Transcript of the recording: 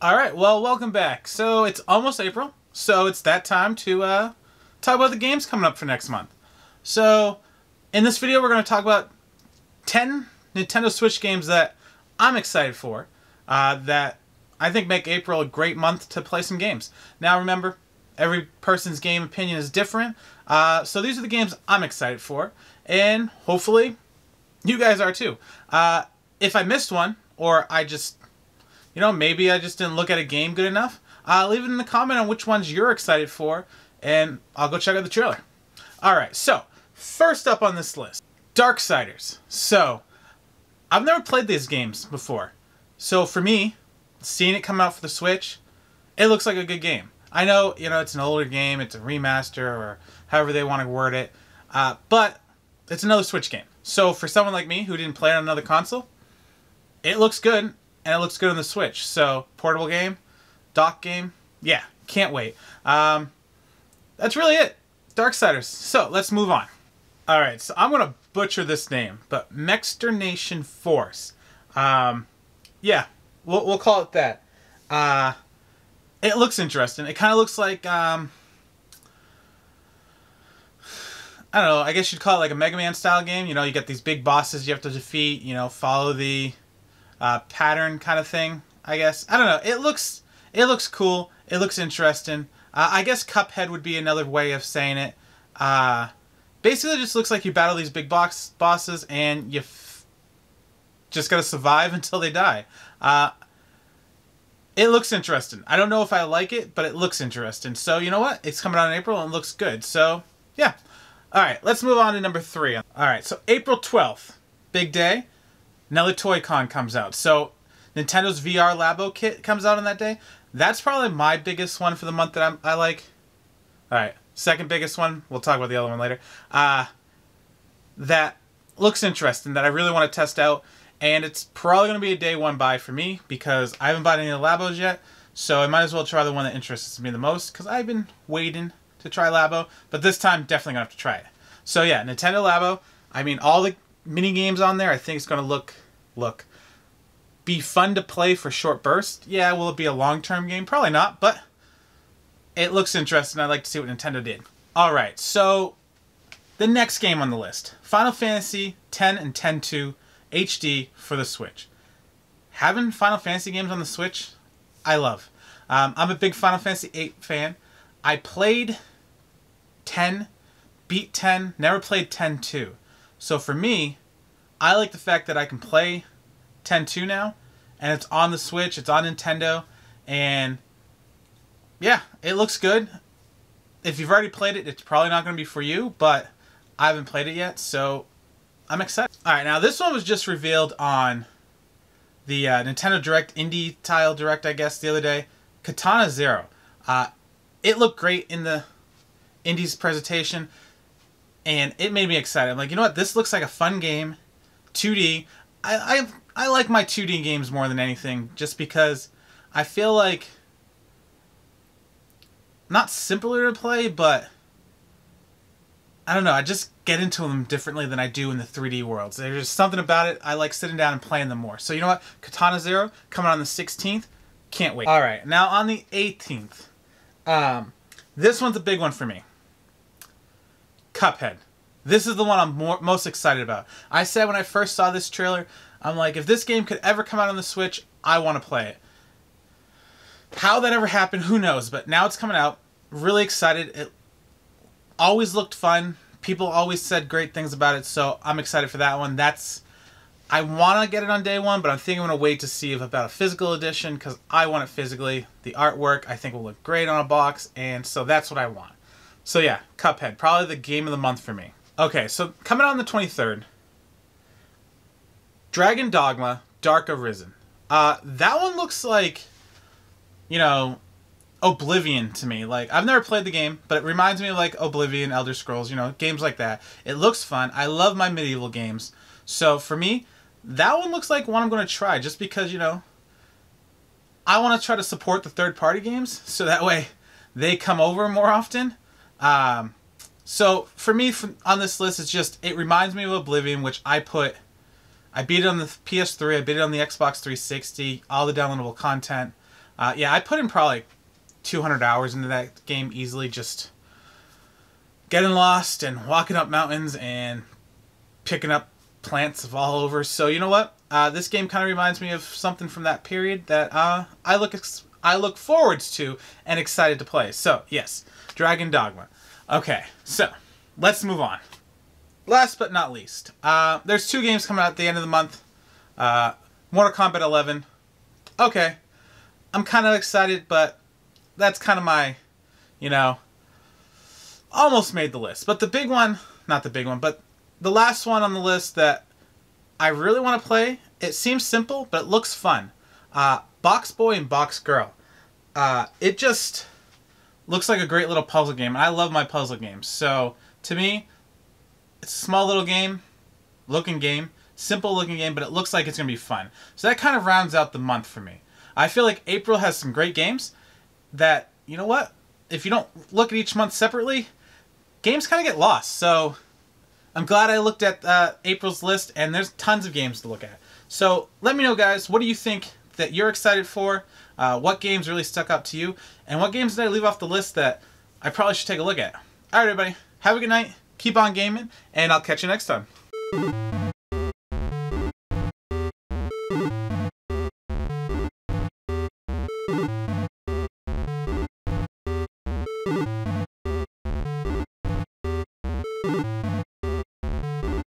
All right, well, welcome back. So it's almost April, so it's that time to uh, talk about the games coming up for next month. So in this video, we're going to talk about 10 Nintendo Switch games that I'm excited for, uh, that I think make April a great month to play some games. Now, remember, every person's game opinion is different, uh, so these are the games I'm excited for, and hopefully you guys are too. Uh, if I missed one, or I just you know, maybe I just didn't look at a game good enough. Uh, leave it in the comment on which ones you're excited for, and I'll go check out the trailer. All right, so first up on this list, Darksiders. So, I've never played these games before. So for me, seeing it come out for the Switch, it looks like a good game. I know, you know, it's an older game, it's a remaster, or however they want to word it, uh, but it's another Switch game. So for someone like me who didn't play it on another console, it looks good, and it looks good on the Switch. So portable game, dock game, yeah, can't wait. Um, that's really it. Darksiders. So let's move on. All right, so I'm gonna butcher this name, but Mexternation Force. Um, yeah, we'll we'll call it that. Uh, it looks interesting. It kind of looks like um, I don't know. I guess you'd call it like a Mega Man style game. You know, you get these big bosses you have to defeat. You know, follow the uh, pattern kind of thing. I guess I don't know. It looks it looks cool. It looks interesting. Uh, I guess Cuphead would be another way of saying it. Uh, basically, it just looks like you battle these big box bosses and you just gotta survive until they die. Uh, it looks interesting. I don't know if I like it, but it looks interesting. So you know what? It's coming out in April and looks good. So yeah. All right, let's move on to number three. All right, so April twelfth, big day. Another Toy-Con comes out. So Nintendo's VR Labo kit comes out on that day. That's probably my biggest one for the month that I'm, I like. All right, second biggest one. We'll talk about the other one later. Uh, that looks interesting. That I really want to test out, and it's probably going to be a day one buy for me because I haven't bought any of the Labos yet. So I might as well try the one that interests me the most because I've been waiting to try Labo, but this time definitely gonna have to try it. So yeah, Nintendo Labo. I mean, all the mini games on there. I think it's going to look look be fun to play for short bursts. Yeah, will it be a long term game? Probably not, but it looks interesting. I'd like to see what Nintendo did. All right, so the next game on the list Final Fantasy 10 and 10 2 HD for the Switch. Having Final Fantasy games on the Switch, I love. Um, I'm a big Final Fantasy 8 fan. I played 10, beat 10, never played 10 2. So for me, I like the fact that I can play 10-2 now, and it's on the Switch, it's on Nintendo, and yeah, it looks good. If you've already played it, it's probably not going to be for you, but I haven't played it yet, so I'm excited. All right, now this one was just revealed on the uh, Nintendo Direct Indie Tile Direct, I guess, the other day. Katana Zero. Uh, it looked great in the Indies presentation and it made me excited. I'm like, you know what? This looks like a fun game, 2D. I I, I like my 2D games more than anything, just because I feel like not simpler to play, but I don't know. I just get into them differently than I do in the 3D worlds. There's just something about it. I like sitting down and playing them more. So you know what? Katana Zero coming on the 16th. Can't wait. All right, now on the 18th. Um, this one's a big one for me. Cuphead. This is the one I'm more, most excited about. I said when I first saw this trailer, I'm like, if this game could ever come out on the Switch, I want to play it. How that ever happened, who knows? But now it's coming out. Really excited. It always looked fun. People always said great things about it, so I'm excited for that one. That's I want to get it on day one, but I'm thinking I'm going to wait to see if about a physical edition because I want it physically. The artwork I think will look great on a box, and so that's what I want. So yeah, Cuphead, probably the game of the month for me. Okay, so coming on the 23rd, Dragon Dogma Dark Arisen. Uh, that one looks like, you know, Oblivion to me. Like I've never played the game, but it reminds me of like Oblivion, Elder Scrolls, you know, games like that. It looks fun. I love my medieval games. So for me, that one looks like one I'm going to try just because, you know, I want to try to support the third party games so that way they come over more often. Um, so for me, on this list, it's just it reminds me of Oblivion, which I put. I beat it on the PS3. I beat it on the Xbox 360. All the downloadable content. Uh, yeah, I put in probably 200 hours into that game easily, just getting lost and walking up mountains and picking up plants of all over. So you know what? Uh, this game kind of reminds me of something from that period that uh, I look ex- I look forward to and excited to play. So yes, Dragon Dogma. Okay, so let's move on. Last but not least, uh, there's two games coming out at the end of the month. Uh, Mortal Kombat 11. Okay, I'm kind of excited, but that's kind of my, you know, almost made the list. But the big one, not the big one, but the last one on the list that I really want to play. It seems simple, but it looks fun. Uh, Box Boy and Box Girl. Uh, it just looks like a great little puzzle game, and I love my puzzle games. So to me, it's a small little game, looking game, simple looking game, but it looks like it's gonna be fun. So that kind of rounds out the month for me. I feel like April has some great games that you know what? If you don't look at each month separately, games kind of get lost. So I'm glad I looked at uh, April's list, and there's tons of games to look at. So let me know, guys, what do you think that you're excited for? Uh, what games really stuck out to you? And what games did I leave off the list that I probably should take a look at? All right, everybody, have a good night, keep on gaming, and I'll catch you next time.